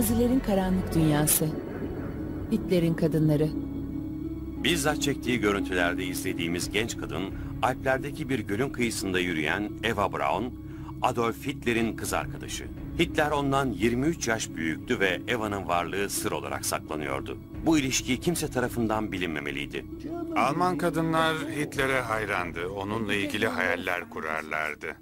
Nazilerin karanlık dünyası. Hitler'in kadınları. Bizzat çektiği görüntülerde izlediğimiz genç kadın, Alplerdeki bir gölün kıyısında yürüyen Eva Braun, Adolf Hitler'in kız arkadaşı. Hitler ondan 23 yaş büyüktü ve Eva'nın varlığı sır olarak saklanıyordu. Bu ilişki kimse tarafından bilinmemeliydi. Alman kadınlar Hitler'e hayrandı. Onunla ilgili hayaller kurarlardı.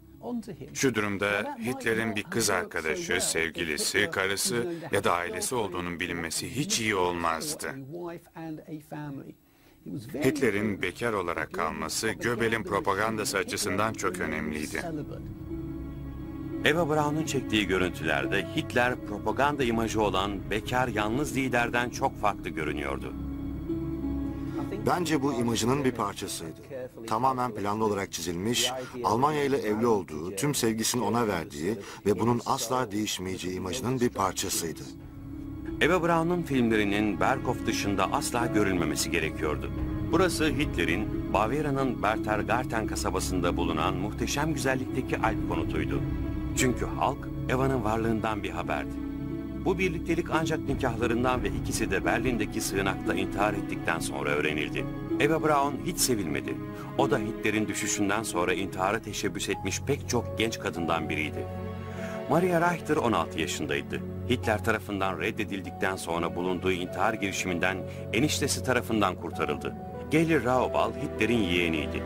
Şu durumda Hitler'in bir kız arkadaşı, sevgilisi, karısı ya da ailesi olduğunun bilinmesi hiç iyi olmazdı. Hitler'in bekar olarak kalması Göbel'in propagandası açısından çok önemliydi. Eva Braun'un çektiği görüntülerde Hitler propaganda imajı olan bekar yalnız liderden çok farklı görünüyordu. Bence bu imajının bir parçasıydı. Tamamen planlı olarak çizilmiş, Almanya ile evli olduğu, tüm sevgisini ona verdiği ve bunun asla değişmeyeceği imajının bir parçasıydı. Eva Braun'un filmlerinin Berghof dışında asla görülmemesi gerekiyordu. Burası Hitler'in Bavyera'nın Berchtesgaden kasabasında bulunan muhteşem güzellikteki Alp konutuydu. Çünkü halk Eva'nın varlığından bir haberdi. Bu birliktelik ancak nikahlarından ve ikisi de Berlin'deki sığınakta intihar ettikten sonra öğrenildi. Eva Braun hiç sevilmedi. O da Hitler'in düşüşünden sonra intihara teşebbüs etmiş pek çok genç kadından biriydi. Maria Reiter 16 yaşındaydı. Hitler tarafından reddedildikten sonra bulunduğu intihar girişiminden eniştesi tarafından kurtarıldı. Gelir Raubal Hitler'in yeğeniydi.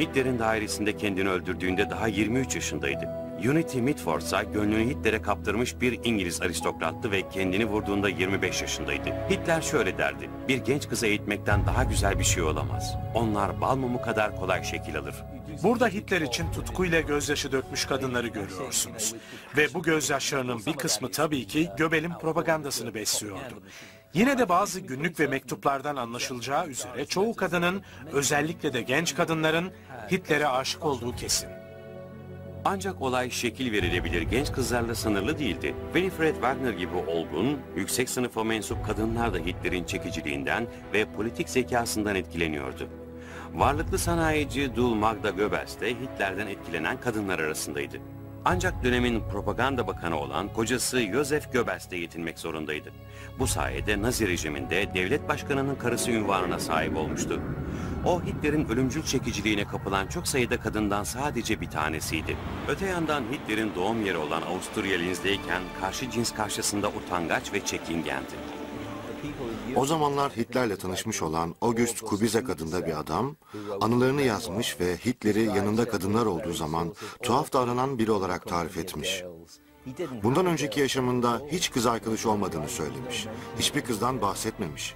Hitler'in dairesinde kendini öldürdüğünde daha 23 yaşındaydı. Unity Mitford ise gönlünü Hitler'e kaptırmış bir İngiliz aristokrattı ve kendini vurduğunda 25 yaşındaydı. Hitler şöyle derdi, bir genç kızı eğitmekten daha güzel bir şey olamaz. Onlar bal mumu kadar kolay şekil alır. Burada Hitler için tutkuyla gözyaşı dökmüş kadınları görüyorsunuz. Ve bu gözyaşlarının bir kısmı tabii ki Göbel'in propagandasını besliyordu. Yine de bazı günlük ve mektuplardan anlaşılacağı üzere çoğu kadının, özellikle de genç kadınların Hitler'e aşık olduğu kesin. Ancak olay şekil verilebilir genç kızlarla sınırlı değildi. Winifred Wagner gibi olgun, yüksek sınıfa mensup kadınlar da Hitler'in çekiciliğinden ve politik zekasından etkileniyordu. Varlıklı sanayici Dul Magda Goebbels de Hitler'den etkilenen kadınlar arasındaydı. Ancak dönemin propaganda bakanı olan kocası Joseph Goebbels de yetinmek zorundaydı. Bu sayede Nazi rejiminde devlet başkanının karısı ünvanına sahip olmuştu. O Hitler'in ölümcül çekiciliğine kapılan çok sayıda kadından sadece bir tanesiydi. Öte yandan Hitler'in doğum yeri olan Avusturya Linz'deyken karşı cins karşısında utangaç ve çekingendi. O zamanlar Hitler'le tanışmış olan August Kubizek adında bir adam, anılarını yazmış ve Hitler'i yanında kadınlar olduğu zaman tuhaf davranan biri olarak tarif etmiş. Bundan önceki yaşamında hiç kız arkadaşı olmadığını söylemiş. Hiçbir kızdan bahsetmemiş.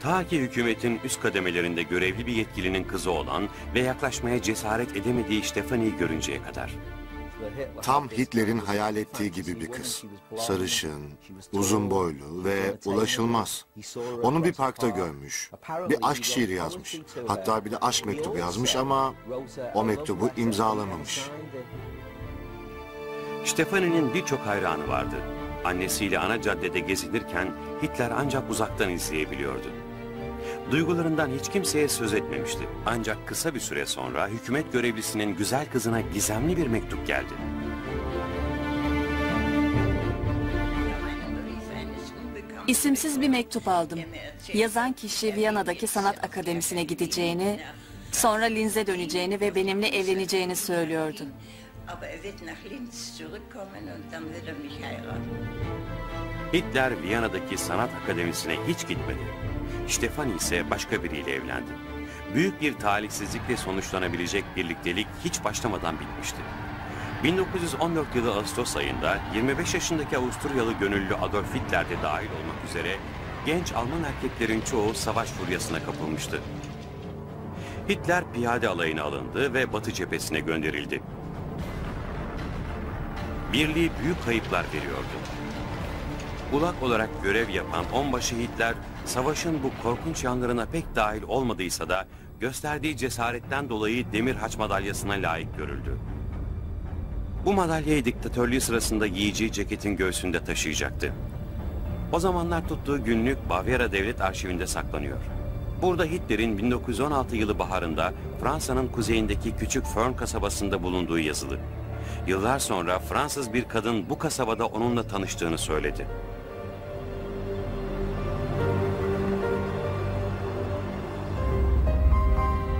Ta ki hükümetin üst kademelerinde görevli bir yetkilinin kızı olan ve yaklaşmaya cesaret edemediği Stefani'yi görünceye kadar. Tam Hitler'in hayal ettiği gibi bir kız. Sarışın, uzun boylu ve ulaşılmaz. Onu bir parkta görmüş. Bir aşk şiiri yazmış. Hatta bir de aşk mektubu yazmış ama o mektubu imzalamamış. Stefani'nin birçok hayranı vardı. Annesiyle ana caddede gezinirken Hitler ancak uzaktan izleyebiliyordu. Duygularından hiç kimseye söz etmemişti. Ancak kısa bir süre sonra hükümet görevlisinin güzel kızına gizemli bir mektup geldi. İsimsiz bir mektup aldım. Yazan kişi Viyana'daki sanat akademisine gideceğini, sonra Linz'e döneceğini ve benimle evleneceğini söylüyordu. Hitler Viyana'daki sanat akademisine hiç gitmedi. Stefani ise başka biriyle evlendi. Büyük bir talihsizlikle sonuçlanabilecek birliktelik hiç başlamadan bitmişti. 1914 yılı Ağustos ayında 25 yaşındaki Avusturyalı gönüllü Adolf Hitler de dahil olmak üzere genç Alman erkeklerin çoğu savaş furyasına kapılmıştı. Hitler piyade alayına alındı ve Batı cephesine gönderildi. Birliği büyük kayıplar veriyordu. Ulak olarak görev yapan onbaşı Hitler, savaşın bu korkunç yanlarına pek dahil olmadıysa da gösterdiği cesaretten dolayı Demir Haç madalyasına layık görüldü. Bu madalyayı diktatörlüğü sırasında giyeceği ceketin göğsünde taşıyacaktı. O zamanlar tuttuğu günlük Bavyera Devlet Arşivinde saklanıyor. Burada Hitler'in 1916 yılı baharında Fransa'nın kuzeyindeki küçük Fern kasabasında bulunduğu yazılı. Yıllar sonra Fransız bir kadın bu kasabada onunla tanıştığını söyledi.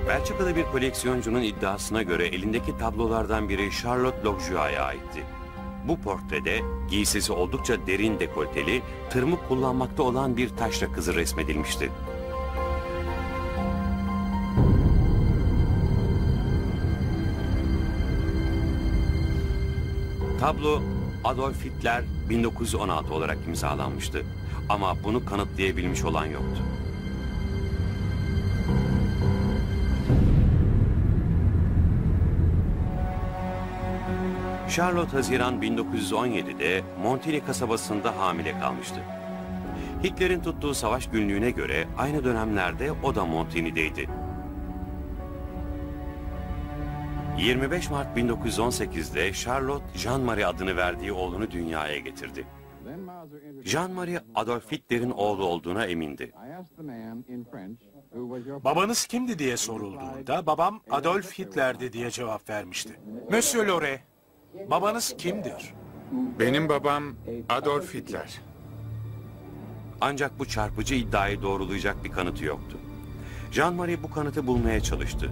Belçika'da bir koleksiyoncunun iddiasına göre elindeki tablolardan biri Charlotte Loggia'ya aitti. Bu portrede giysisi oldukça derin dekolteli, tırmık kullanmakta olan bir taşla kızı resmedilmişti. Tablo Adolf Hitler 1916 olarak imzalanmıştı. Ama bunu kanıtlayabilmiş olan yoktu. Charlotte Haziran 1917'de Montigny kasabasında hamile kalmıştı. Hitler'in tuttuğu savaş günlüğüne göre aynı dönemlerde o da Montigny'deydi. 25 Mart 1918'de Charlotte Jean-Marie adını verdiği oğlunu dünyaya getirdi. Jean-Marie Adolf Hitler'in oğlu olduğuna emindi. Babanız kimdi diye sorulduğunda babam Adolf Hitler'di diye cevap vermişti. Monsieur Lore, babanız kimdir? Benim babam Adolf Hitler. Ancak bu çarpıcı iddiayı doğrulayacak bir kanıtı yoktu. Jean-Marie bu kanıtı bulmaya çalıştı.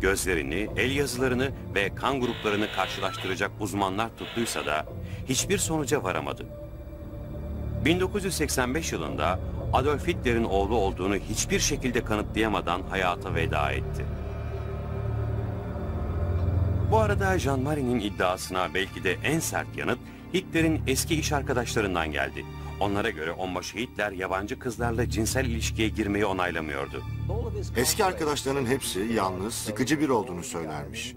Gözlerini, el yazılarını ve kan gruplarını karşılaştıracak uzmanlar tuttuysa da hiçbir sonuca varamadı. 1985 yılında Adolf Hitler'in oğlu olduğunu hiçbir şekilde kanıtlayamadan hayata veda etti. Bu arada Jean-Marie'nin iddiasına belki de en sert yanıt Hitler'in eski iş arkadaşlarından geldi. Onlara göre onbaşı Hitler yabancı kızlarla cinsel ilişkiye girmeyi onaylamıyordu. Eski arkadaşlarının hepsi yalnız, sıkıcı biri olduğunu söylermiş.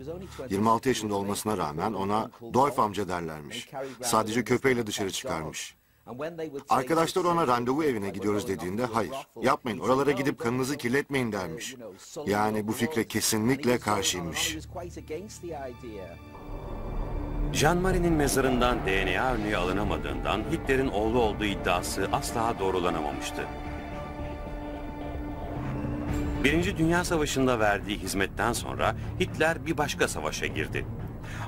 26 yaşında olmasına rağmen ona Dolph amca derlermiş. Sadece köpeğiyle dışarı çıkarmış. Arkadaşlar ona randevu evine gidiyoruz dediğinde hayır, yapmayın oralara gidip kanınızı kirletmeyin dermiş. Yani bu fikre kesinlikle karşıymış. Jean-Marie'nin mezarından DNA örneği alınamadığından Hitler'in oğlu olduğu iddiası asla doğrulanamamıştı. Birinci Dünya Savaşı'nda verdiği hizmetten sonra Hitler bir başka savaşa girdi.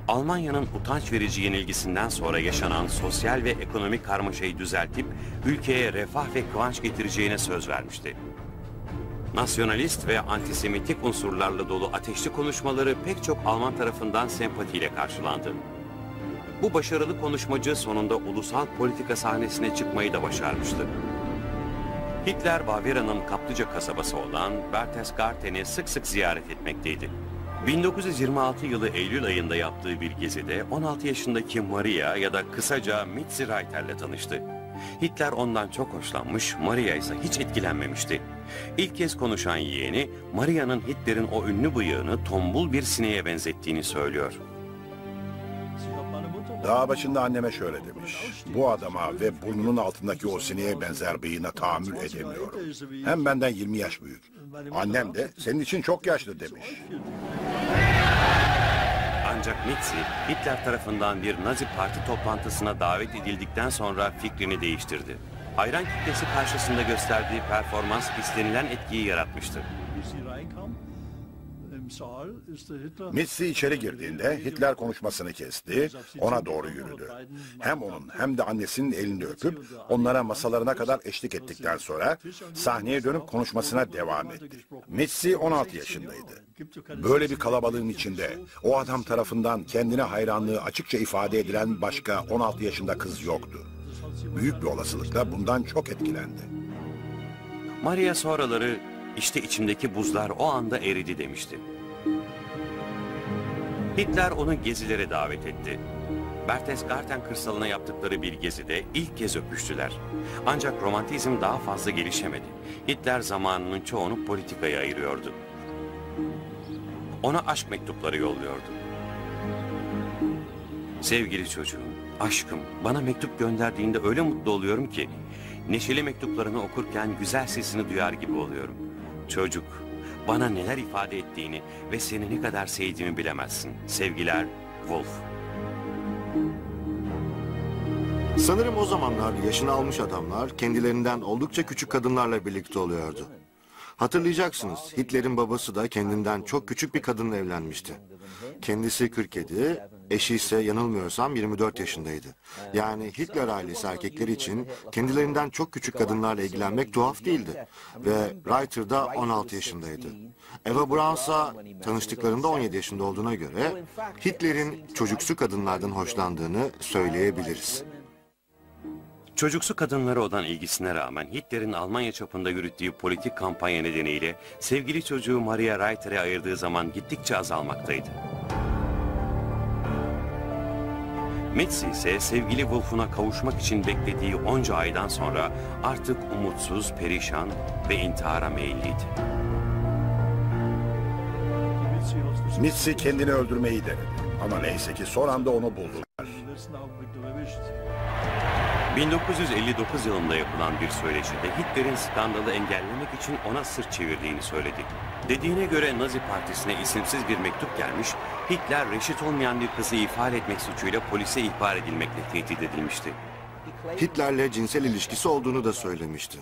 Almanya'nın utanç verici yenilgisinden sonra yaşanan sosyal ve ekonomik karmaşayı düzeltip ülkeye refah ve kıvanç getireceğine söz vermişti. Nasyonalist ve antisemitik unsurlarla dolu ateşli konuşmaları pek çok Alman tarafından sempatiyle karşılandı. Bu başarılı konuşmacı sonunda ulusal politika sahnesine çıkmayı da başarmıştı. Hitler, Bavyera'nın kaplıca kasabası olan Berchtesgaden'i sık sık ziyaret etmekteydi. 1926 yılı Eylül ayında yaptığı bir gezide 16 yaşındaki Maria ya da kısaca Mitzi Reiter'le tanıştı. Hitler ondan çok hoşlanmış, Maria ise hiç etkilenmemişti. İlk kez konuşan yeğeni, Maria'nın Hitler'in o ünlü bıyığını tombul bir sineğe benzettiğini söylüyor. Dağ başında anneme şöyle demiş. Bu adama ve burnunun altındaki o sineğe benzer bıyığına tahammül edemiyorum. Hem benden 20 yaş büyük. Annem de senin için çok yaşlı demiş. Ancak Mitzi, Hitler tarafından bir Nazi Parti toplantısına davet edildikten sonra fikrini değiştirdi. Hayran kitlesi karşısında gösterdiği performans istenilen etkiyi yaratmıştı. Mitzi içeri girdiğinde Hitler konuşmasını kesti, ona doğru yürüdü. Hem onun hem de annesinin elini öpüp onlara masalarına kadar eşlik ettikten sonra sahneye dönüp konuşmasına devam etti. Mitzi 16 yaşındaydı. Böyle bir kalabalığın içinde o adam tarafından kendine hayranlığı açıkça ifade edilen başka 16 yaşında kız yoktu. Büyük bir olasılıkla bundan çok etkilendi. Maria sonraları işte içimdeki buzlar o anda eridi demişti. Hitler onu gezilere davet etti. Berchtesgaden kırsalına yaptıkları bir gezide ilk kez öpüştüler. Ancak romantizm daha fazla gelişemedi. Hitler zamanının çoğunu politikaya ayırıyordu. Ona aşk mektupları yolluyordu. Sevgili çocuğum, aşkım, bana mektup gönderdiğinde öyle mutlu oluyorum ki... ...neşeli mektuplarını okurken güzel sesini duyar gibi oluyorum. Çocuk, bana neler ifade ettiğini ve seni ne kadar sevdiğimi bilemezsin. Sevgiler, Wolf. Sanırım o zamanlar yaşını almış adamlar kendilerinden oldukça küçük kadınlarla birlikte oluyordu. Hatırlayacaksınız Hitler'in babası da kendinden çok küçük bir kadınla evlenmişti. Kendisi 47, Eşi ise yanılmıyorsam 24 yaşındaydı. Yani Hitler ailesi erkekleri için kendilerinden çok küçük kadınlarla ilgilenmek tuhaf değildi. Ve Reiter da 16 yaşındaydı. Eva Braun ise tanıştıklarında 17 yaşında olduğuna göre Hitler'in çocuksu kadınlardan hoşlandığını söyleyebiliriz. Çocuksu kadınlara olan ilgisine rağmen Hitler'in Almanya çapında yürüttüğü politik kampanya nedeniyle sevgili çocuğu Maria Reiter'e ayırdığı zaman gittikçe azalmaktaydı. Metzi ise sevgili Wolf'una kavuşmak için beklediği onca aydan sonra artık umutsuz, perişan ve intihara meyilliydi. Mitzi kendini öldürmeyi denedi. Ama neyse ki son anda onu buldular. 1959 yılında yapılan bir söyleşide Hitler'in skandalı engellemek için ona sırt çevirdiğini söyledi. Dediğine göre Nazi Partisi'ne isimsiz bir mektup gelmiş, Hitler reşit olmayan bir kızı ifade etmek suçuyla polise ihbar edilmekle tehdit edilmişti. Hitler'le cinsel ilişkisi olduğunu da söylemişti.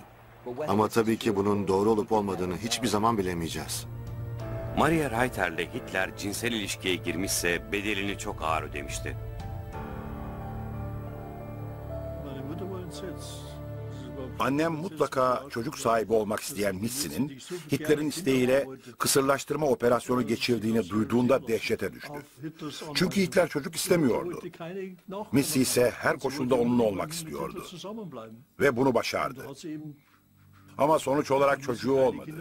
Ama tabii ki bunun doğru olup olmadığını hiçbir zaman bilemeyeceğiz. Maria Reiter'le Hitler cinsel ilişkiye girmişse bedelini çok ağır ödemişti. Annem mutlaka çocuk sahibi olmak isteyen Mitzi'nin Hitler'in isteğiyle kısırlaştırma operasyonu geçirdiğini duyduğunda dehşete düştü. Çünkü Hitler çocuk istemiyordu. Mitzi ise her koşulda onunla olmak istiyordu. Ve bunu başardı. Ama sonuç olarak çocuğu olmadı.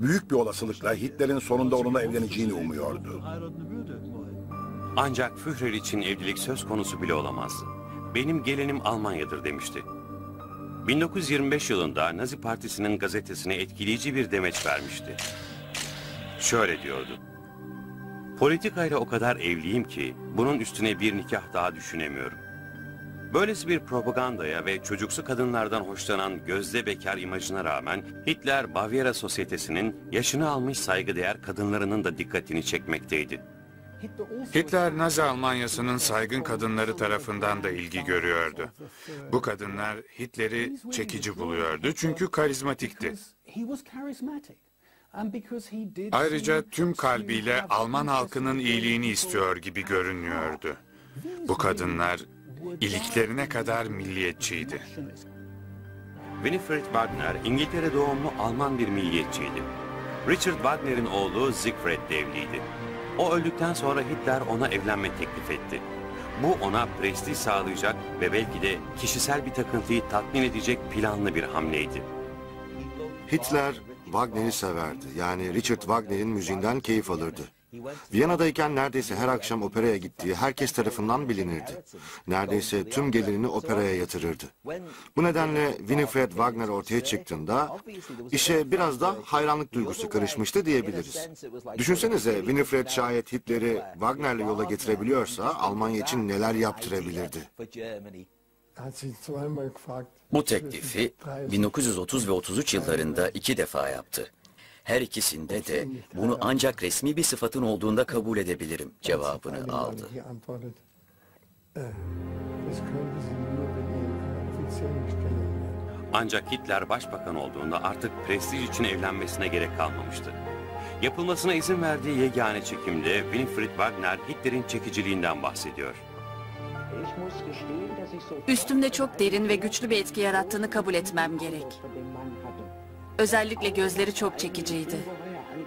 Büyük bir olasılıkla Hitler'in sonunda onunla evleneceğini umuyordu. Ancak Führer için evlilik söz konusu bile olamazdı. Benim gelinim Almanya'dır demişti. 1925 yılında Nazi Partisi'nin gazetesine etkileyici bir demeç vermişti. Şöyle diyordu. Politikayla o kadar evliyim ki bunun üstüne bir nikah daha düşünemiyorum. Böylesi bir propagandaya ve çocuksu kadınlardan hoşlanan gözde bekar imajına rağmen Hitler Bavyera sosyetesinin yaşını almış saygıdeğer kadınlarının da dikkatini çekmekteydi. Hitler Nazi Almanyası'nın saygın kadınları tarafından da ilgi görüyordu. Bu kadınlar Hitler'i çekici buluyordu çünkü karizmatikti. Ayrıca tüm kalbiyle Alman halkının iyiliğini istiyor gibi görünüyordu. Bu kadınlar iliklerine kadar milliyetçiydi. Winifred Wagner İngiltere doğumlu Alman bir milliyetçiydi. Richard Wagner'in oğlu Siegfried de evliydi. O öldükten sonra Hitler ona evlenme teklif etti. Bu ona prestij sağlayacak ve belki de kişisel bir takıntıyı tatmin edecek planlı bir hamleydi. Hitler Wagner'i severdi. Yani Richard Wagner'in müziğinden keyif alırdı. Viyana'dayken neredeyse her akşam operaya gittiği herkes tarafından bilinirdi. Neredeyse tüm gelirini operaya yatırırdı. Bu nedenle Winifred Wagner ortaya çıktığında işe biraz da hayranlık duygusu karışmıştı diyebiliriz. Düşünsenize Winifred şayet Hitler'i Wagner'le yola getirebiliyorsa Almanya için neler yaptırabilirdi. Bu teklifi 1930 ve 33 yıllarında iki defa yaptı. Her ikisinde de bunu ancak resmi bir sıfatın olduğunda kabul edebilirim cevabını aldı. Ancak Hitler başbakan olduğunda artık prestij için evlenmesine gerek kalmamıştı. Yapılmasına izin verdiği yegane çekimde Winifred Wagner Hitler'in çekiciliğinden bahsediyor. Üstümde çok derin ve güçlü bir etki yarattığını kabul etmem gerek. Özellikle gözleri çok çekiciydi.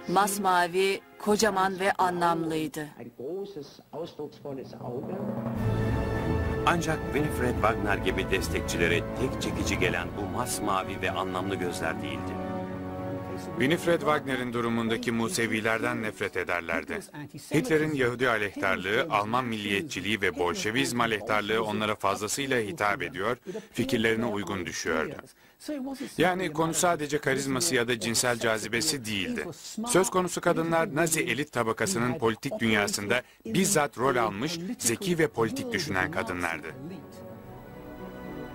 Masmavi, kocaman ve anlamlıydı. Ancak Winifred Wagner gibi destekçilere tek çekici gelen bu masmavi ve anlamlı gözler değildi. Winifred Wagner'in durumundaki Musevilerden nefret ederlerdi. Hitler'in Yahudi aleyhtarlığı, Alman milliyetçiliği ve Bolşevizm aleyhtarlığı onlara fazlasıyla hitap ediyor, fikirlerine uygun düşüyordu. Yani konu sadece karizması ya da cinsel cazibesi değildi. Söz konusu kadınlar Nazi elit tabakasının politik dünyasında bizzat rol almış, zeki ve politik düşünen kadınlardı.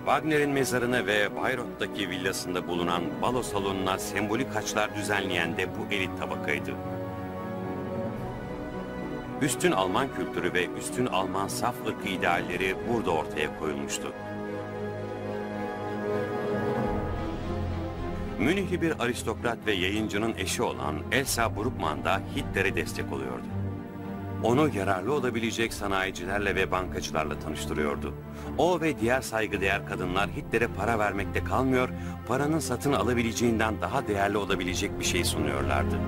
Wagner'in mezarına ve Bayreuth'taki villasında bulunan balo salonuna sembolik haçlar düzenleyen de bu elit tabakaydı. Üstün Alman kültürü ve üstün Alman saf ırkı idealleri burada ortaya koyulmuştu. Münihli bir aristokrat ve yayıncının eşi olan Elsa Bruckmann da Hitler'e destek oluyordu. Onu yararlı olabilecek sanayicilerle ve bankacılarla tanıştırıyordu. O ve diğer saygıdeğer kadınlar Hitler'e para vermekte kalmıyor, paranın satın alabileceğinden daha değerli olabilecek bir şey sunuyorlardı.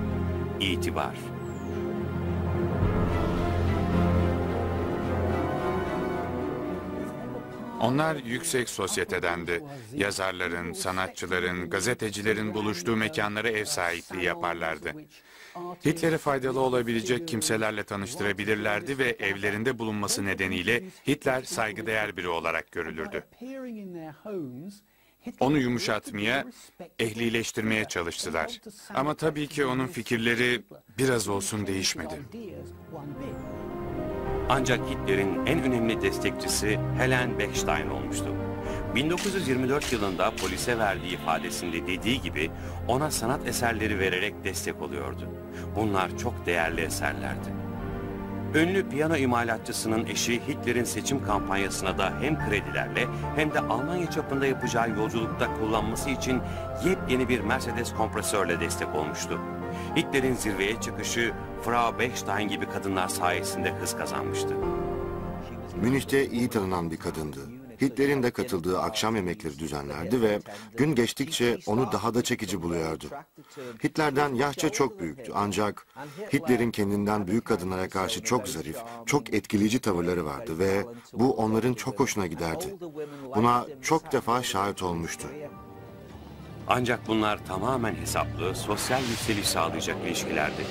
İtibar. Onlar yüksek sosyetedendi. Yazarların, sanatçıların, gazetecilerin buluştuğu mekanlara ev sahipliği yaparlardı. Hitler'e faydalı olabilecek kimselerle tanıştırabilirlerdi ve evlerinde bulunması nedeniyle Hitler saygıdeğer biri olarak görülürdü. Onu yumuşatmaya, ehlileştirmeye çalıştılar. Ama tabii ki onun fikirleri biraz olsun değişmedi. Ancak Hitler'in en önemli destekçisi Helen Bechstein olmuştu. 1924 yılında polise verdiği ifadesinde dediği gibi ona sanat eserleri vererek destek oluyordu. Bunlar çok değerli eserlerdi. Ünlü piyano imalatçısının eşi Hitler'in seçim kampanyasına da hem kredilerle hem de Almanya çapında yapacağı yolculukta kullanması için yepyeni bir Mercedes kompresörle destek olmuştu. Hitler'in zirveye çıkışı Frau Bechstein gibi kadınlar sayesinde hız kazanmıştı. Münih'te iyi tanınan bir kadındı. Hitler'in de katıldığı akşam yemekleri düzenlerdi ve gün geçtikçe onu daha da çekici buluyordu. Hitler'den yaşça çok büyüktü ancak Hitler'in kendinden büyük kadınlara karşı çok zarif, çok etkileyici tavırları vardı ve bu onların çok hoşuna giderdi. Buna çok defa şahit olmuştu. Ancak bunlar tamamen hesaplı, sosyal yükseliş sağlayacak ilişkilerdi.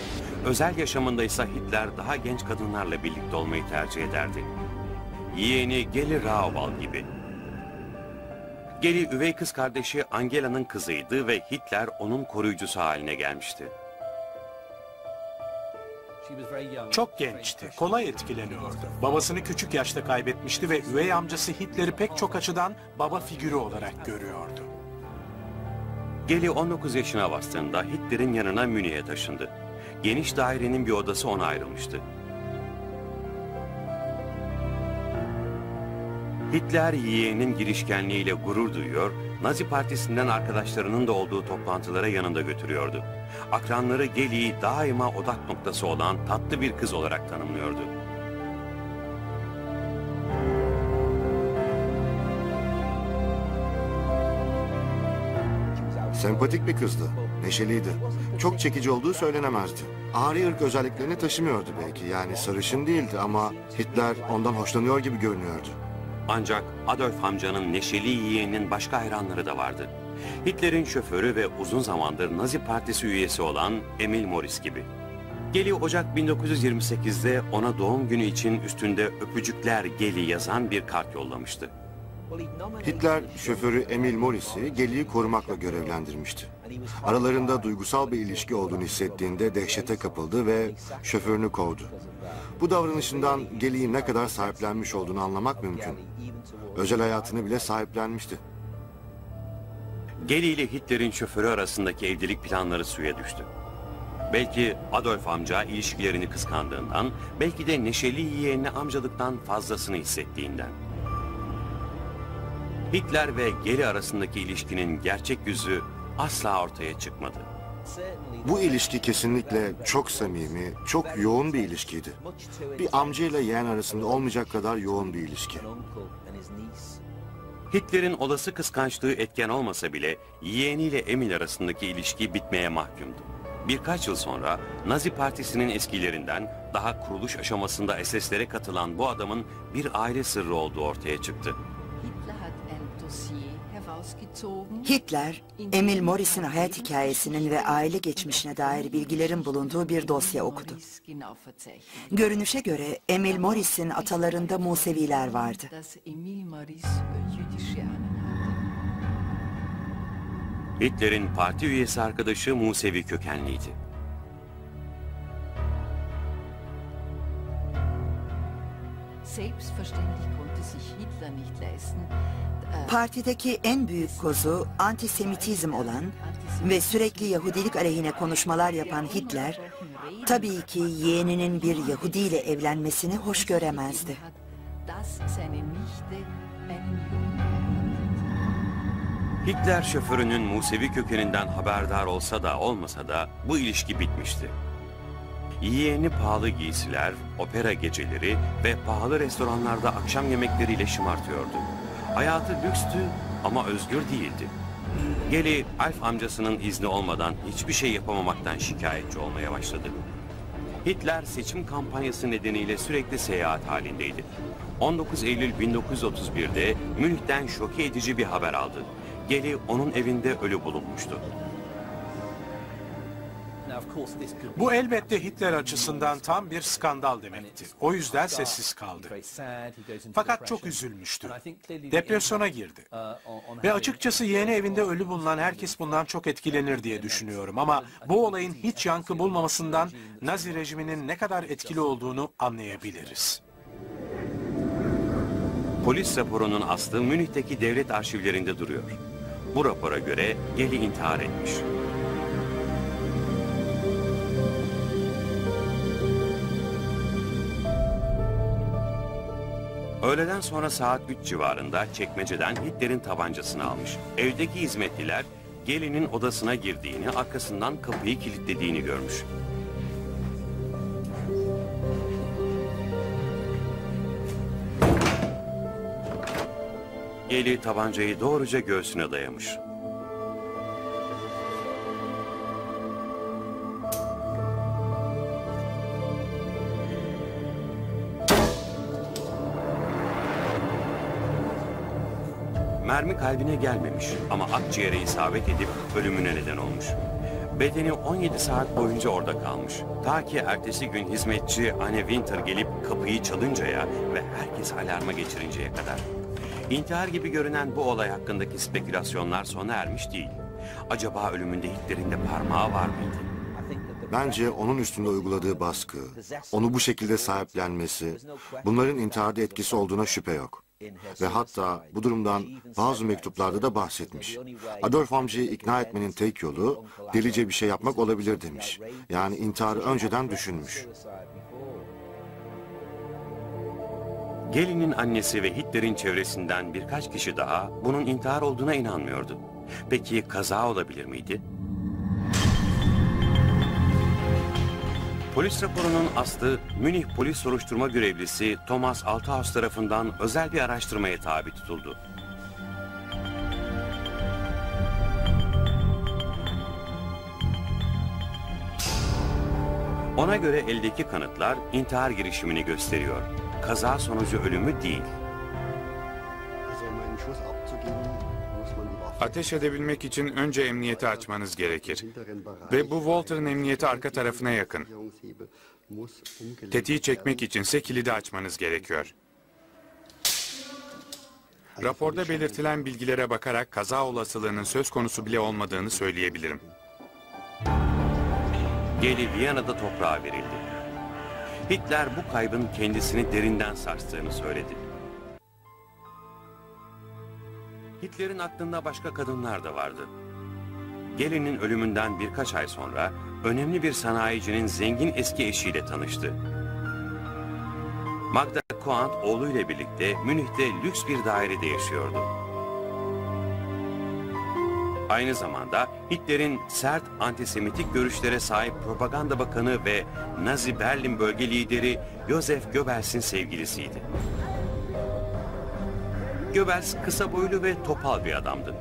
Özel yaşamında ise Hitler daha genç kadınlarla birlikte olmayı tercih ederdi. Yeğeni Geli Raoval gibi. Geli üvey kız kardeşi Angela'nın kızıydı ve Hitler onun koruyucusu haline gelmişti. Çok gençti, kolay etkileniyordu. Babasını küçük yaşta kaybetmişti ve üvey amcası Hitler'i pek çok açıdan baba figürü olarak görüyordu. Geli 19 yaşına bastığında Hitler'in yanına Münih'e taşındı. Geniş dairenin bir odası ona ayrılmıştı. Hitler yeğeninin girişkenliğiyle gurur duyuyor, Nazi Partisi'nden arkadaşlarının da olduğu toplantılara yanında götürüyordu. Akranları Geli'yi daima odak noktası olan tatlı bir kız olarak tanımlıyordu. Sempatik bir kızdı, neşeliydi. Çok çekici olduğu söylenemezdi. Ağrı ırk özelliklerini taşımıyordu belki. Yani sarışın değildi ama Hitler ondan hoşlanıyor gibi görünüyordu. Ancak Adolf amcanın neşeli yeğeninin başka hayranları da vardı. Hitler'in şoförü ve uzun zamandır Nazi Partisi üyesi olan Emil Morris gibi. Geli Ocak 1928'de ona doğum günü için üstünde öpücükler Geli yazan bir kart yollamıştı. Hitler şoförü Emil Morris'i Geli'yi korumakla görevlendirmişti. Aralarında duygusal bir ilişki olduğunu hissettiğinde dehşete kapıldı ve şoförünü kovdu. Bu davranışından Geli'yi ne kadar sahiplenmiş olduğunu anlamak mümkün. Özel hayatını bile sahiplenmişti. Geli ile Hitler'in şoförü arasındaki evlilik planları suya düştü. Belki Adolf amca ilişkilerini kıskandığından, belki de neşeli yeğenine amcalıktan fazlasını hissettiğinden. Hitler ve Geli arasındaki ilişkinin gerçek yüzü asla ortaya çıkmadı. Bu ilişki kesinlikle çok samimi, çok yoğun bir ilişkiydi. Bir amca ile yeğen arasında olmayacak kadar yoğun bir ilişki. Hitler'in olası kıskançlığı etken olmasa bile yeğeniyle Emil arasındaki ilişki bitmeye mahkumdu. Birkaç yıl sonra Nazi Partisi'nin eskilerinden daha kuruluş aşamasında SS'lere katılan bu adamın bir aile sırrı olduğu ortaya çıktı. Hitler, Emil Morris'in hayat hikayesinin ve aile geçmişine dair bilgilerin bulunduğu bir dosya okudu. Görünüşe göre Emil Morris'in atalarında Museviler vardı. Hitler'in parti üyesi arkadaşı Musevi kökenliydi. Selbstverständlich konnte sich Hitler nicht leisten, Partideki en büyük kozu antisemitizm olan ve sürekli Yahudilik aleyhine konuşmalar yapan Hitler, tabii ki yeğeninin bir Yahudi ile evlenmesini hoş göremezdi. Hitler şoförünün Musevi kökeninden haberdar olsa da olmasa da bu ilişki bitmişti. Yeğeni pahalı giysiler, opera geceleri ve pahalı restoranlarda akşam yemekleriyle şımartıyordu. Hayatı lükstü ama özgür değildi. Geli, Alf amcasının izni olmadan hiçbir şey yapamamaktan şikayetçi olmaya başladı. Hitler seçim kampanyası nedeniyle sürekli seyahat halindeydi. 19 Eylül 1931'de Münih'ten şoke edici bir haber aldı. Geli onun evinde ölü bulunmuştu. Bu elbette Hitler açısından tam bir skandal demekti. O yüzden sessiz kaldı. Fakat çok üzülmüştü. Depresyona girdi. Ve açıkçası yeğeni evinde ölü bulunan herkes bundan çok etkilenir diye düşünüyorum. Ama bu olayın hiç yankı bulmamasından Nazi rejiminin ne kadar etkili olduğunu anlayabiliriz. Polis raporunun aslı Münih'teki devlet arşivlerinde duruyor. Bu rapora göre Geli intihar etmiş. Öğleden sonra saat 3 civarında çekmeceden Hitler'in tabancasını almış. Evdeki hizmetliler Geli'nin odasına girdiğini, arkasından kapıyı kilitlediğini görmüş. Geli tabancayı doğruca göğsüne dayamış. Mermi kalbine gelmemiş ama akciğere isabet edip ölümüne neden olmuş. Bedeni 17 saat boyunca orada kalmış. Ta ki ertesi gün hizmetçi Anne Winter gelip kapıyı çalıncaya ve herkes alarma geçirinceye kadar. İntihar gibi görünen bu olay hakkındaki spekülasyonlar sona ermiş değil. Acaba ölümünde Hitler'in de parmağı var mıydı? Bence onun üstünde uyguladığı baskı, onu bu şekilde sahiplenmesi, bunların intiharda etkisi olduğuna şüphe yok. Ve hatta bu durumdan bazı mektuplarda da bahsetmiş. Adolf amcayı ikna etmenin tek yolu delice bir şey yapmak olabilir demiş. Yani intiharı önceden düşünmüş. Gelin'in annesi ve Hitler'in çevresinden birkaç kişi daha bunun intihar olduğuna inanmıyordu. Peki kaza olabilir miydi? Polis raporunun aslı Münih Polis Soruşturma Görevlisi Thomas Althaus tarafından özel bir araştırmaya tabi tutuldu. Ona göre eldeki kanıtlar intihar girişimini gösteriyor. Kaza sonucu ölümü değil. Ateş edebilmek için önce emniyeti açmanız gerekir. Ve bu Walter'ın emniyeti arka tarafına yakın. Tetiği çekmek içinse kilidi açmanız gerekiyor. Raporda belirtilen bilgilere bakarak kaza olasılığının söz konusu bile olmadığını söyleyebilirim. Geli Viyana'da toprağa verildi. Hitler bu kaybın kendisini derinden sarstığını söyledi. Hitler'in aklında başka kadınlar da vardı. Gelin'in ölümünden birkaç ay sonra önemli bir sanayicinin zengin eski eşiyle tanıştı. Magda Kuant oğluyla birlikte Münih'te lüks bir dairede yaşıyordu. Aynı zamanda Hitler'in sert antisemitik görüşlere sahip propaganda bakanı ve Nazi Berlin bölge lideri Joseph Goebbels'in sevgilisiydi. Goebbels kısa boylu ve topal bir adamdı.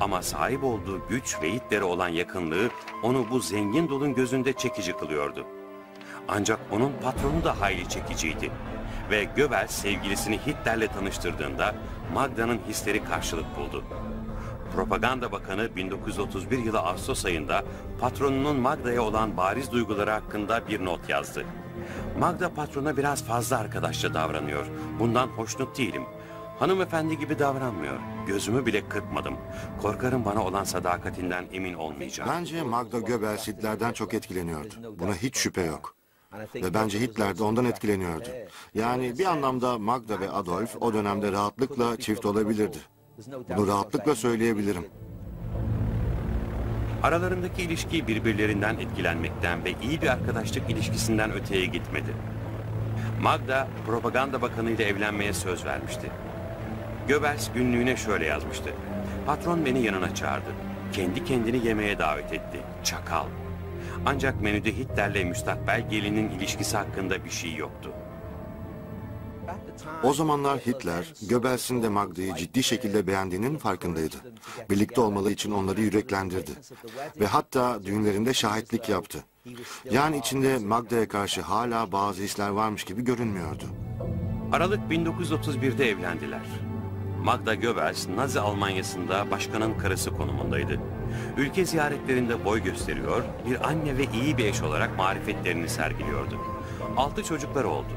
Ama sahip olduğu güç ve Hitler'e olan yakınlığı onu bu zengin dolun gözünde çekici kılıyordu. Ancak onun patronu da hayli çekiciydi. Ve Goebbels sevgilisini Hitler'le tanıştırdığında Magda'nın hisleri karşılık buldu. Propaganda Bakanı 1931 yılı Ağustos ayında patronunun Magda'ya olan bariz duyguları hakkında bir not yazdı. Magda patrona biraz fazla arkadaşça davranıyor. Bundan hoşnut değilim. Hanımefendi gibi davranmıyor. Gözümü bile kırpmadım. Korkarım bana olan sadakatinden emin olmayacağım. Bence Magda Goebbels Hitler'den çok etkileniyordu. Buna hiç şüphe yok. Ve bence Hitler de ondan etkileniyordu. Yani bir anlamda Magda ve Adolf o dönemde rahatlıkla çift olabilirdi. Bunu rahatlıkla söyleyebilirim. Aralarındaki ilişki birbirlerinden etkilenmekten ve iyi bir arkadaşlık ilişkisinden öteye gitmedi. Magda, propaganda bakanı ile evlenmeye söz vermişti. Göbels günlüğüne şöyle yazmıştı. Patron beni yanına çağırdı. Kendi kendini yemeğe davet etti. Çakal. Ancak menüde Hitler'le müstakbel gelinin ilişkisi hakkında bir şey yoktu. O zamanlar Hitler, Göbels'in de Magda'yı ciddi şekilde beğendiğinin farkındaydı. Birlikte olmalı için onları yüreklendirdi. Ve hatta düğünlerinde şahitlik yaptı. Yani içinde Magda'ya karşı hala bazı hisler varmış gibi görünmüyordu. Aralık 1931'de evlendiler. Magda Goebbels, Nazi Almanyası'nda başkanın karısı konumundaydı. Ülke ziyaretlerinde boy gösteriyor, bir anne ve iyi bir eş olarak marifetlerini sergiliyordu. Altı çocukları oldu.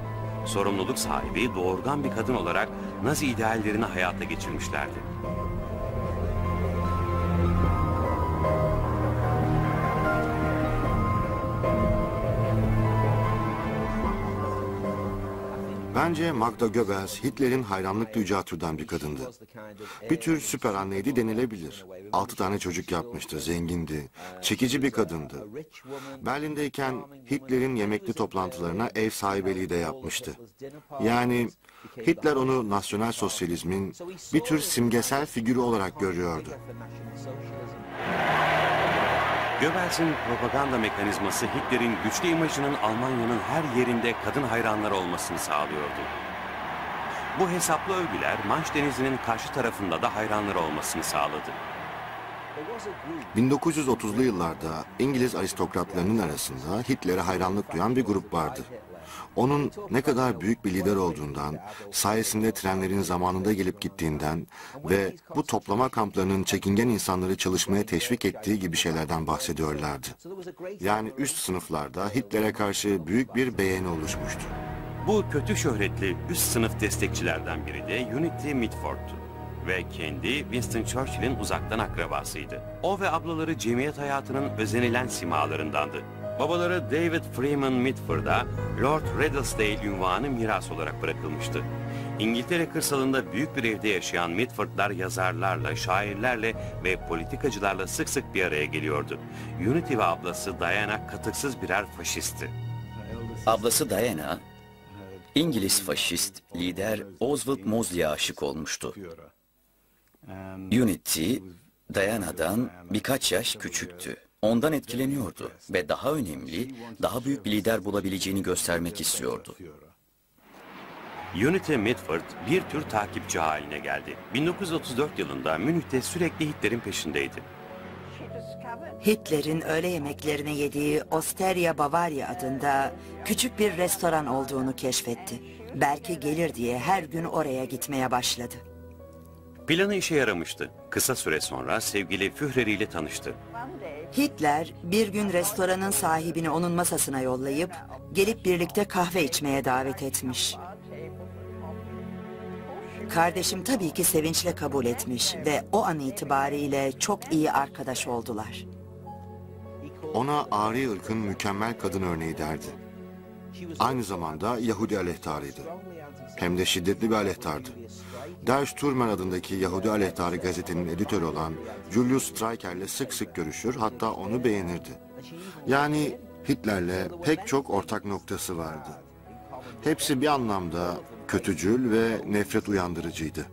Sorumluluk sahibi, doğurgan bir kadın olarak Nazi ideallerini hayata geçirmişlerdi. Bence Magda Goebbels, Hitler'in hayranlık duyacağı türden bir kadındı. Bir tür süper anneydi denilebilir. Altı tane çocuk yapmıştı, zengindi, çekici bir kadındı. Berlin'deyken Hitler'in yemekli toplantılarına ev sahibeliği de yapmıştı. Yani Hitler onu nasyonel sosyalizmin bir tür simgesel figürü olarak görüyordu. Goebbels'in propaganda mekanizması Hitler'in güçlü imajının Almanya'nın her yerinde kadın hayranları olmasını sağlıyordu. Bu hesaplı övgüler Manş Denizi'nin karşı tarafında da hayranları olmasını sağladı. 1930'lu yıllarda İngiliz aristokratlarının arasında Hitler'e hayranlık duyan bir grup vardı. Onun ne kadar büyük bir lider olduğundan, sayesinde trenlerin zamanında gelip gittiğinden ve bu toplama kamplarının çekingen insanları çalışmaya teşvik ettiği gibi şeylerden bahsediyorlardı. Yani üst sınıflarda Hitler'e karşı büyük bir beğeni oluşmuştu. Bu kötü şöhretli üst sınıf destekçilerden biri de Unity Mitford'tu ve kendi Winston Churchill'in uzaktan akrabasıydı. O ve ablaları cemiyet hayatının özenilen simalarındandı. Babaları David Freeman Mitford'a Lord Riddlesdale ünvanı miras olarak bırakılmıştı. İngiltere kırsalında büyük bir evde yaşayan Mitford'lar yazarlarla, şairlerle ve politikacılarla sık sık bir araya geliyordu. Unity ve ablası Diana katıksız birer faşistti. Ablası Diana, İngiliz faşist lider Oswald Mosley'e aşık olmuştu. Unity, Diana'dan birkaç yaş küçüktü. Ondan etkileniyordu ve daha önemli, daha büyük bir lider bulabileceğini göstermek istiyordu. Unity Mitford bir tür takipçi haline geldi. 1934 yılında Münih'te sürekli Hitler'in peşindeydi. Hitler'in öğle yemeklerini yediği Osteria Bavaria adında küçük bir restoran olduğunu keşfetti. Belki gelir diye her gün oraya gitmeye başladı. Planı işe yaramıştı. Kısa süre sonra sevgili Führer ile tanıştı. Hitler bir gün restoranın sahibini onun masasına yollayıp gelip birlikte kahve içmeye davet etmiş. Kardeşim tabii ki sevinçle kabul etmiş ve o an itibariyle çok iyi arkadaş oldular. Ona Ari ırkın mükemmel kadın örneği derdi. Aynı zamanda Yahudi aleyhtarıydı. Hem de şiddetli bir aleyhtardı. Der Sturmen adındaki Yahudi aleyhtarı gazetenin editörü olan Julius Streicher'le sık sık görüşür hatta onu beğenirdi. Yani Hitler'le pek çok ortak noktası vardı. Hepsi bir anlamda kötücül ve nefret uyandırıcıydı.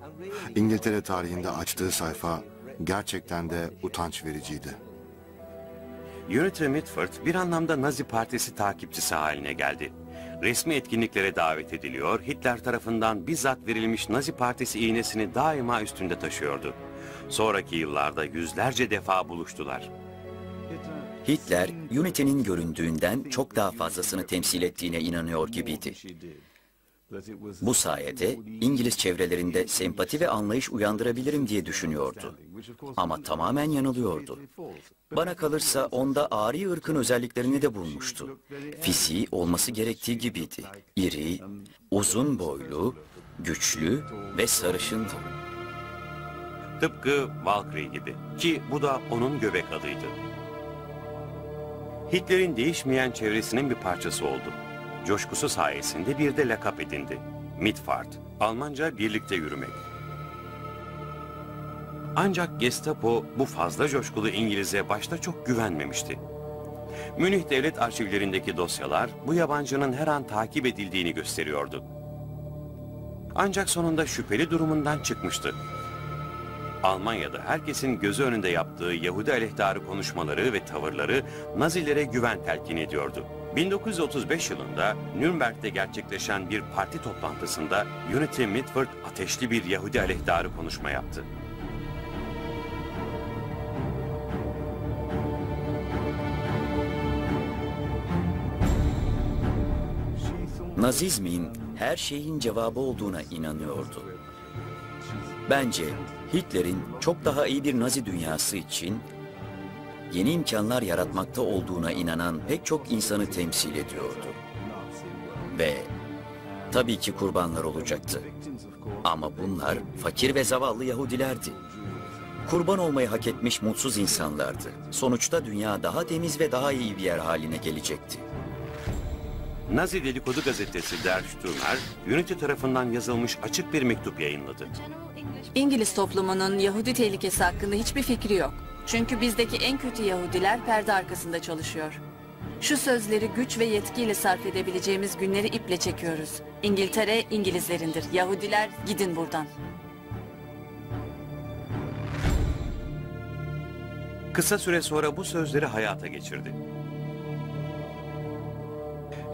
İngiltere tarihinde açtığı sayfa gerçekten de utanç vericiydi. Unity Mitford bir anlamda Nazi Partisi takipçisi haline geldi. Resmi etkinliklere davet ediliyor, Hitler tarafından bizzat verilmiş Nazi Partisi iğnesini daima üstünde taşıyordu. Sonraki yıllarda yüzlerce defa buluştular. Hitler, Unity'nin göründüğünden çok daha fazlasını temsil ettiğine inanıyor gibiydi. Bu sayede İngiliz çevrelerinde sempati ve anlayış uyandırabilirim diye düşünüyordu. Ama tamamen yanılıyordu. Bana kalırsa onda Ari ırkın özelliklerini de bulmuştu. Fiziği olması gerektiği gibiydi. İri, uzun boylu, güçlü ve sarışındı. Tıpkı Valkyrie gibi ki bu da onun göbek adıydı. Hitler'in değişmeyen çevresinin bir parçası oldu. Coşkusu sayesinde bir de lakap edindi. Mitfahrt, Almanca birlikte yürümek. Ancak Gestapo bu fazla coşkulu İngiliz'e başta çok güvenmemişti. Münih Devlet Arşivlerindeki dosyalar bu yabancının her an takip edildiğini gösteriyordu. Ancak sonunda şüpheli durumundan çıkmıştı. Almanya'da herkesin gözü önünde yaptığı Yahudi aleyhtarı konuşmaları ve tavırları Nazilere güven telkin ediyordu. 1935 yılında Nürnberg'de gerçekleşen bir parti toplantısında Unity Mitford ateşli bir Yahudi aleyhtarı konuşma yaptı. Nazizmin her şeyin cevabı olduğuna inanıyordu. Bence Hitler'in çok daha iyi bir Nazi dünyası için yeni imkanlar yaratmakta olduğuna inanan pek çok insanı temsil ediyordu. Ve tabii ki kurbanlar olacaktı. Ama bunlar fakir ve zavallı Yahudilerdi. Kurban olmayı hak etmiş mutsuz insanlardı. Sonuçta dünya daha temiz ve daha iyi bir yer haline gelecekti. Nazi dedikodu gazetesi Der Stürmer, Unity tarafından yazılmış açık bir mektup yayınladı. İngiliz toplumunun Yahudi tehlikesi hakkında hiçbir fikri yok. Çünkü bizdeki en kötü Yahudiler perde arkasında çalışıyor. Şu sözleri güç ve yetkiyle sarf edebileceğimiz günleri iple çekiyoruz. İngiltere İngilizlerindir. Yahudiler gidin buradan. Kısa süre sonra bu sözleri hayata geçirdi.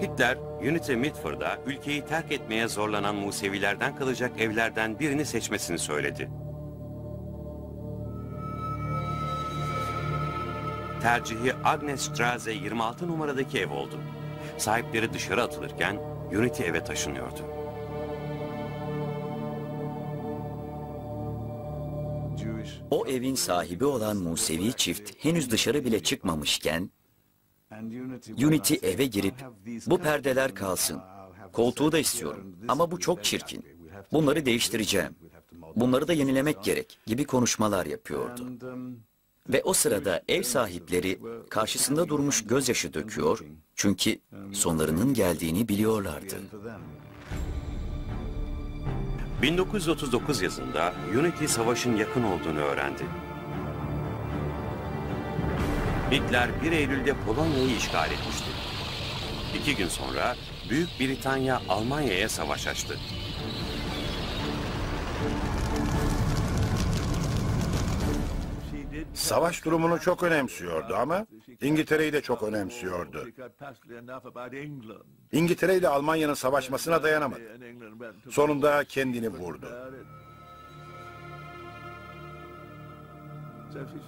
Hitler, Unity Mitford'a ülkeyi terk etmeye zorlanan Musevilerden kalacak evlerden birini seçmesini söyledi. Tercihi Agnesstraße 26 numaradaki ev oldu. Sahipleri dışarı atılırken Unity eve taşınıyordu. O evin sahibi olan Musevi çift henüz dışarı bile çıkmamışken Unity eve girip bu perdeler kalsın. Koltuğu da istiyorum ama bu çok çirkin. Bunları değiştireceğim. Bunları da yenilemek gerek gibi konuşmalar yapıyordu. Ve o sırada ev sahipleri karşısında durmuş gözyaşı döküyor çünkü sonlarının geldiğini biliyorlardı. 1939 yazında Unity savaşın yakın olduğunu öğrendi. Hitler 1 Eylül'de Polonya'yı işgal etmişti. İki gün sonra Büyük Britanya Almanya'ya savaş açtı. Savaş durumunu çok önemsiyordu ama İngiltere'yi de çok önemsiyordu. İngiltere ile Almanya'nın savaşmasına dayanamadı. Sonunda kendini vurdu.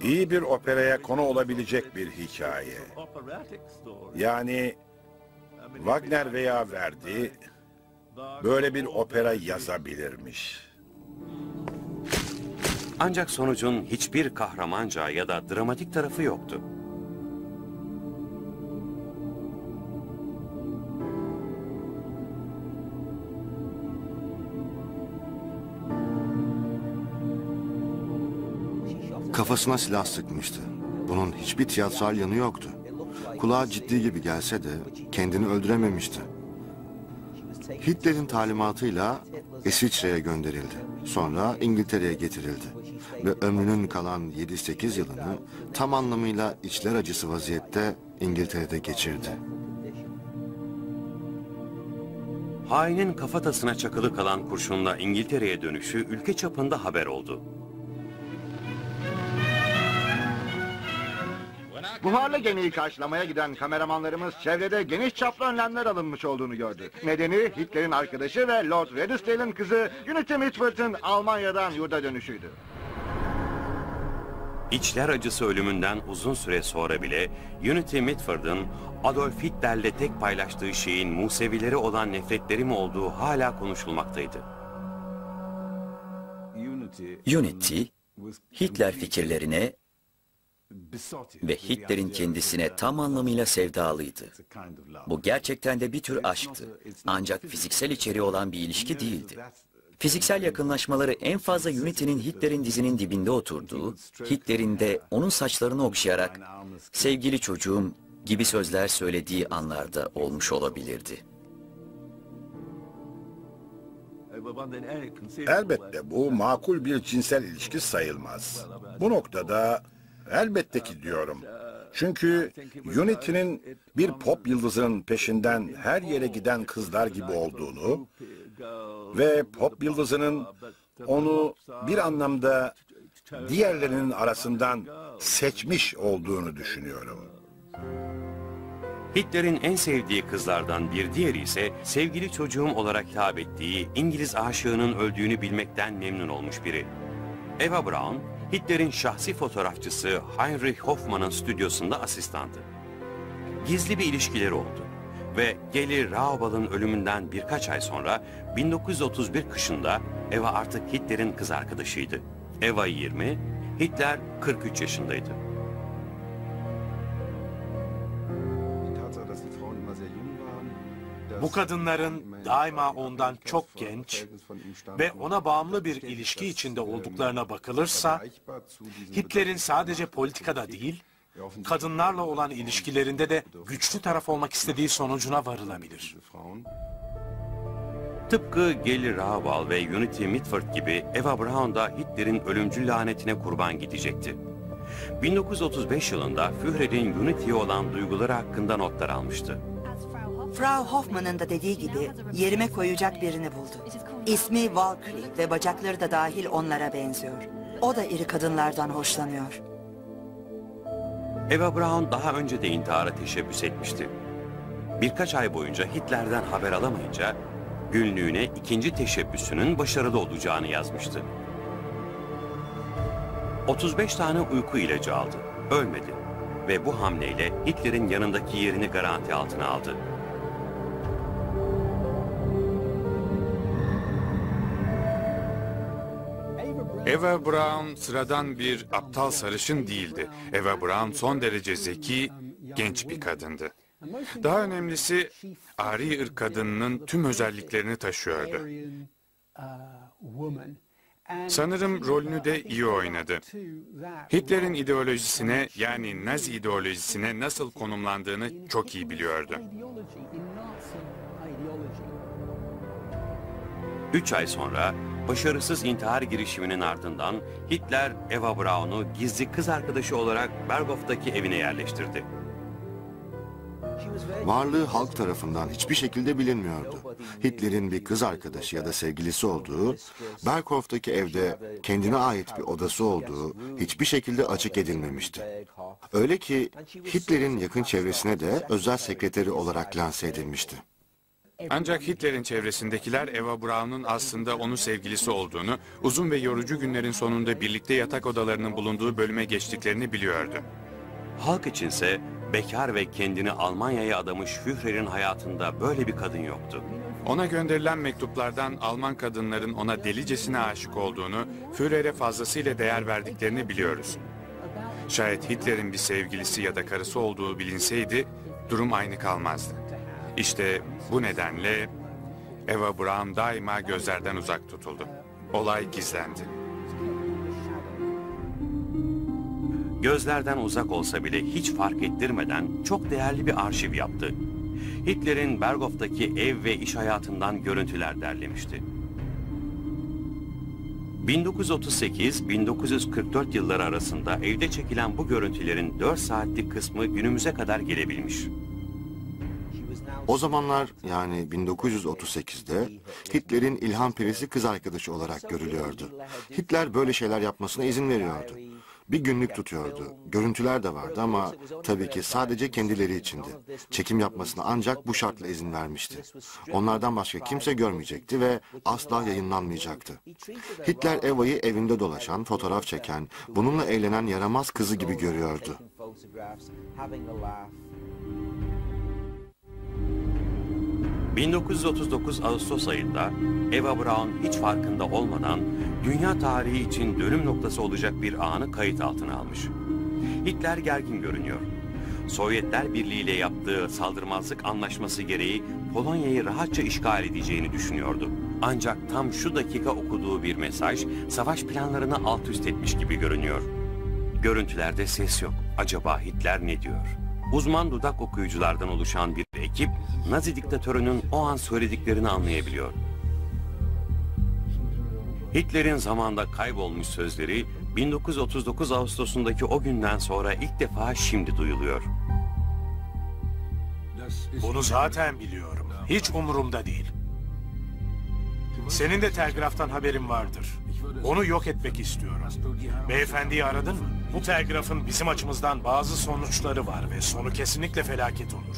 İyi bir operaya konu olabilecek bir hikaye. Yani Wagner veya Verdi böyle bir opera yazabilirmiş. Ancak sonucun hiçbir kahramanca ya da dramatik tarafı yoktu. Kafasına silah sıkmıştı. Bunun hiçbir tiyatral yanı yoktu. Kulağa ciddi gibi gelse de kendini öldürememişti. Hitler'in talimatıyla İsviçre'ye gönderildi. Sonra İngiltere'ye getirildi. Ve ömrünün kalan 7-8 yılını tam anlamıyla içler acısı vaziyette İngiltere'de geçirdi. Hainin kafatasına çakılı kalan kurşunla İngiltere'ye dönüşü ülke çapında haber oldu. Buharlı gemiyi karşılamaya giden kameramanlarımız çevrede geniş çaplı önlemler alınmış olduğunu gördü. Nedeni Hitler'in arkadaşı ve Lord Redusdale'ın kızı Unity Mitford'ın Almanya'dan yurda dönüşüydü. İçler acısı ölümünden uzun süre sonra bile Unity Mitford'ın Adolf Hitler'le tek paylaştığı şeyin Musevileri olan nefretleri mi olduğu hala konuşulmaktaydı. Unity, Hitler fikirlerine ve Hitler'in kendisine tam anlamıyla sevdalıydı. Bu gerçekten de bir tür aşktı. Ancak fiziksel içeriği olan bir ilişki değildi. Fiziksel yakınlaşmaları en fazla Unity'nin Hitler'in dizinin dibinde oturduğu, Hitler'in de onun saçlarını okşayarak sevgili çocuğum gibi sözler söylediği anlarda olmuş olabilirdi. Elbette bu makul bir cinsel ilişki sayılmaz. Bu noktada elbette ki diyorum. Çünkü Unity'nin bir pop yıldızının peşinden her yere giden kızlar gibi olduğunu ve pop yıldızının onu bir anlamda diğerlerinin arasından seçmiş olduğunu düşünüyorum. Hitler'in en sevdiği kızlardan bir diğeri ise sevgili çocuğum olarak hitap ettiği İngiliz aşığının öldüğünü bilmekten memnun olmuş biri. Eva Braun, Hitler'in şahsi fotoğrafçısı Heinrich Hoffmann'ın stüdyosunda asistandı. Gizli bir ilişkileri oldu ve Geli Raubal'ın ölümünden birkaç ay sonra 1931 kışında Eva artık Hitler'in kız arkadaşıydı. Eva 20, Hitler 43 yaşındaydı. Bu kadınların daima ondan çok genç ve ona bağımlı bir ilişki içinde olduklarına bakılırsa, Hitler'in sadece politikada değil, kadınlarla olan ilişkilerinde de güçlü taraf olmak istediği sonucuna varılabilir. Tıpkı Geli Raval ve Unity Mitford gibi Eva Braun da Hitler'in ölümcül lanetine kurban gidecekti. 1935 yılında Führer'in Unity'ye olan duyguları hakkında notlar almıştı. Frau Hoffman'ın da dediği gibi yerime koyacak birini buldu. İsmi Valkyrie ve bacakları da dahil onlara benziyor. O da iri kadınlardan hoşlanıyor. Eva Braun daha önce de intihara teşebbüs etmişti. Birkaç ay boyunca Hitler'den haber alamayınca günlüğüne ikinci teşebbüsünün başarılı olacağını yazmıştı. 35 tane uyku ilacı aldı, ölmedi ve bu hamleyle Hitler'in yanındaki yerini garanti altına aldı. Eva Braun sıradan bir aptal sarışın değildi. Eva Braun son derece zeki, genç bir kadındı. Daha önemlisi Ari ırk kadınının tüm özelliklerini taşıyordu. Sanırım rolünü de iyi oynadı. Hitler'in ideolojisine yani Nazi ideolojisine nasıl konumlandığını çok iyi biliyordu. Üç ay sonra başarısız intihar girişiminin ardından Hitler Eva Braun'u gizli kız arkadaşı olarak Berghoff'taki evine yerleştirdi. Varlığı halk tarafından hiçbir şekilde bilinmiyordu. Hitler'in bir kız arkadaşı ya da sevgilisi olduğu, Berghoff'taki evde kendine ait bir odası olduğu hiçbir şekilde açık edilmemişti. Öyle ki Hitler'in yakın çevresine de özel sekreteri olarak lanse edilmişti. Ancak Hitler'in çevresindekiler Eva Braun'un aslında onun sevgilisi olduğunu, uzun ve yorucu günlerin sonunda birlikte yatak odalarının bulunduğu bölüme geçtiklerini biliyordu. Halk içinse bekar ve kendini Almanya'ya adamış Führer'in hayatında böyle bir kadın yoktu. Ona gönderilen mektuplardan Alman kadınların ona delicesine aşık olduğunu, Führer'e fazlasıyla değer verdiklerini biliyoruz. Şayet Hitler'in bir sevgilisi ya da karısı olduğu bilinseydi, durum aynı kalmazdı. İşte bu nedenle Eva Braun daima gözlerden uzak tutuldu. Olay gizlendi. Gözlerden uzak olsa bile hiç fark ettirmeden çok değerli bir arşiv yaptı. Hitler'in Berghoff'taki ev ve iş hayatından görüntüler derlemişti. 1938-1944 yılları arasında evde çekilen bu görüntülerin 4 saatlik kısmı günümüze kadar gelebilmiş. O zamanlar yani 1938'de Hitler'in ilham perisi kız arkadaşı olarak görülüyordu. Hitler böyle şeyler yapmasına izin veriyordu. Bir günlük tutuyordu. Görüntüler de vardı ama tabii ki sadece kendileri içindi. Çekim yapmasına ancak bu şartla izin vermişti. Onlardan başka kimse görmeyecekti ve asla yayınlanmayacaktı. Hitler Eva'yı evinde dolaşan, fotoğraf çeken, bununla eğlenen yaramaz kızı gibi görüyordu. ...1939 Ağustos ayında Eva Braun hiç farkında olmadan dünya tarihi için dönüm noktası olacak bir anı kayıt altına almış. Hitler gergin görünüyor. Sovyetler Birliği ile yaptığı saldırmazlık anlaşması gereği Polonya'yı rahatça işgal edeceğini düşünüyordu. Ancak tam şu dakika okuduğu bir mesaj savaş planlarını alt üst etmiş gibi görünüyor. Görüntülerde ses yok. Acaba Hitler ne diyor? Uzman dudak okuyuculardan oluşan bir ekip Nazi diktatörünün o an söylediklerini anlayabiliyor. Hitler'in zamanda kaybolmuş sözleri 1939 Ağustos'undaki o günden sonra ilk defa şimdi duyuluyor. Bunu zaten biliyorum. Hiç umurumda değil. Senin de telgraftan haberin vardır. Onu yok etmek istiyorum. Beyefendiyi aradın mı? Bu telgrafın bizim açımızdan bazı sonuçları var ve sonu kesinlikle felaket olur.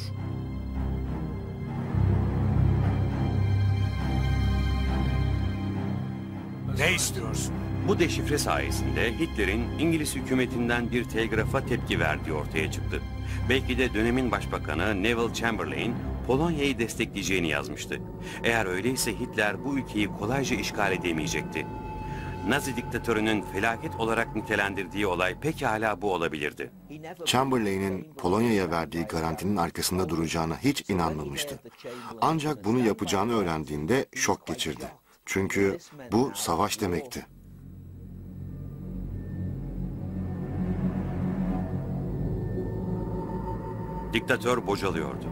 Ne istiyorsun? Bu deşifre sayesinde Hitler'in İngiliz hükümetinden bir telgrafa tepki verdiği ortaya çıktı. Belki de dönemin başbakanı Neville Chamberlain Polonya'yı destekleyeceğini yazmıştı. Eğer öyleyse Hitler bu ülkeyi kolayca işgal edemeyecekti. Nazi diktatörünün felaket olarak nitelendirdiği olay pekala bu olabilirdi. Chamberlain'in Polonya'ya verdiği garantinin arkasında duracağına hiç inanmamıştı. Ancak bunu yapacağını öğrendiğinde şok geçirdi. Çünkü bu savaş demekti. Diktatör bocalıyordu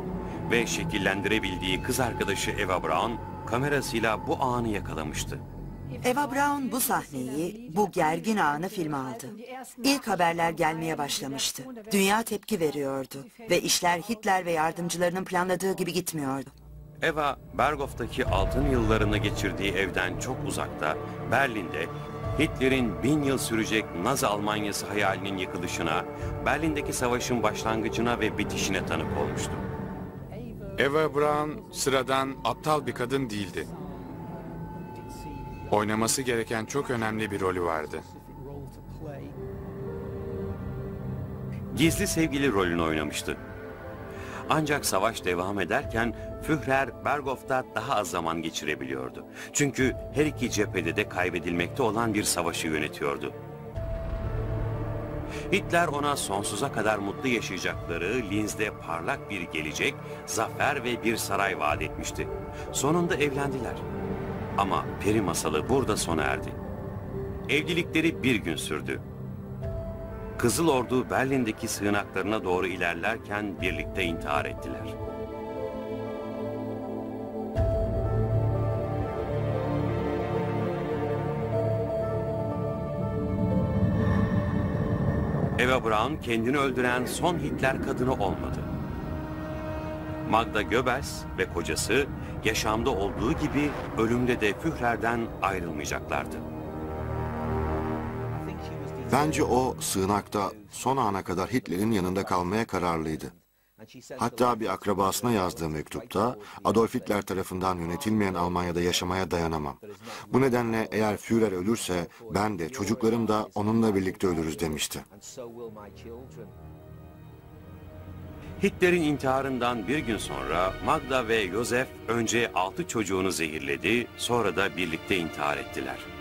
ve şekillendirebildiği kız arkadaşı Eva Braun kamerasıyla bu anı yakalamıştı. Eva Braun bu sahneyi, bu gergin anı filme aldı. İlk haberler gelmeye başlamıştı. Dünya tepki veriyordu ve işler Hitler ve yardımcılarının planladığı gibi gitmiyordu. Eva, Berghoff'taki altın yıllarını geçirdiği evden çok uzakta, Berlin'de Hitler'in bin yıl sürecek Nazi Almanyası hayalinin yıkılışına, Berlin'deki savaşın başlangıcına ve bitişine tanık olmuştu. Eva Braun sıradan aptal bir kadın değildi. Oynaması gereken çok önemli bir rolü vardı. Gizli sevgili rolünü oynamıştı. Ancak savaş devam ederken Führer Berghoff'ta daha az zaman geçirebiliyordu. Çünkü her iki cephede de kaybedilmekte olan bir savaşı yönetiyordu. Hitler ona sonsuza kadar mutlu yaşayacakları Linz'de parlak bir gelecek, zafer ve bir saray vaat etmişti. Sonunda evlendiler. Ama peri masalı burada sona erdi. Evlilikleri bir gün sürdü. Kızıl Ordu Berlin'deki sığınaklarına doğru ilerlerken birlikte intihar ettiler. Eva Braun kendini öldüren son Hitler kadını olmadı. Magda Goebbels ve kocası yaşamda olduğu gibi ölümde de Führer'den ayrılmayacaklardı. Bence o sığınakta son ana kadar Hitler'in yanında kalmaya kararlıydı. Hatta bir akrabasına yazdığı mektupta Adolf Hitler tarafından yönetilmeyen Almanya'da yaşamaya dayanamam. Bu nedenle eğer Führer ölürse ben de çocuklarım da onunla birlikte ölürüz demişti. Hitler'in intiharından bir gün sonra Magda ve Josef önce altı çocuğunu zehirledi, sonra da birlikte intihar ettiler.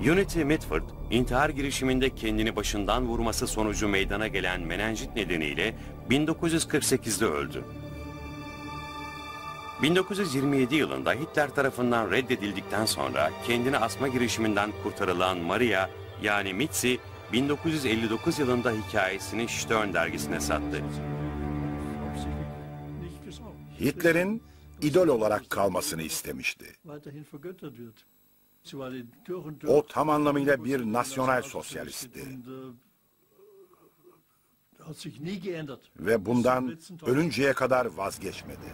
Unity Mitford, intihar girişiminde kendini başından vurması sonucu meydana gelen menenjit nedeniyle 1948'de öldü. 1927 yılında Hitler tarafından reddedildikten sonra kendini asma girişiminden kurtarılan Maria yani Mitzi 1959 yılında hikayesini Stern dergisine sattı. Hitler'in idol olarak kalmasını istemişti. O tam anlamıyla bir nasyonel sosyalistti. Ve bundan ölünceye kadar vazgeçmedi.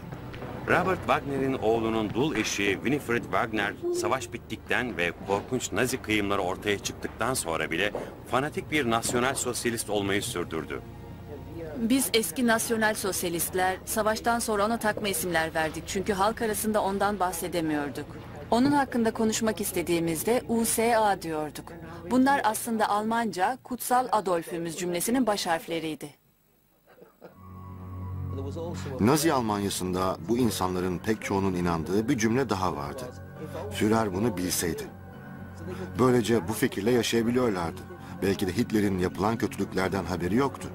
Robert Wagner'in oğlunun dul eşi Winifred Wagner savaş bittikten ve korkunç Nazi kıyımları ortaya çıktıktan sonra bile fanatik bir nasyonel sosyalist olmayı sürdürdü. Biz eski nasyonel sosyalistler savaştan sonra ona takma isimler verdik. Çünkü halk arasında ondan bahsedemiyorduk. Onun hakkında konuşmak istediğimizde USA diyorduk. Bunlar aslında Almanca Kutsal Adolfümüz cümlesinin baş harfleriydi. Nazi Almanyası'nda bu insanların pek çoğunun inandığı bir cümle daha vardı. Führer bunu bilseydi. Böylece bu fikirle yaşayabiliyorlardı. Belki de Hitler'in yapılan kötülüklerden haberi yoktu.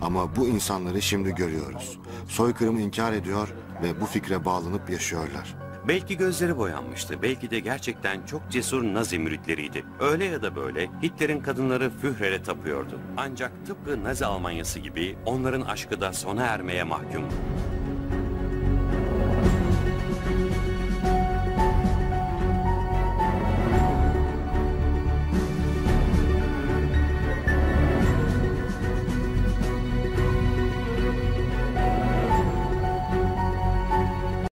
Ama bu insanları şimdi görüyoruz. Soykırımı inkar ediyor ve bu fikre bağlanıp yaşıyorlar. Belki gözleri boyanmıştı, belki de gerçekten çok cesur Nazi müritleriydi. Öyle ya da böyle Hitler'in kadınları Führer'e tapıyordu. Ancak tıpkı Nazi Almanyası gibi onların aşkı da sona ermeye mahkumdu.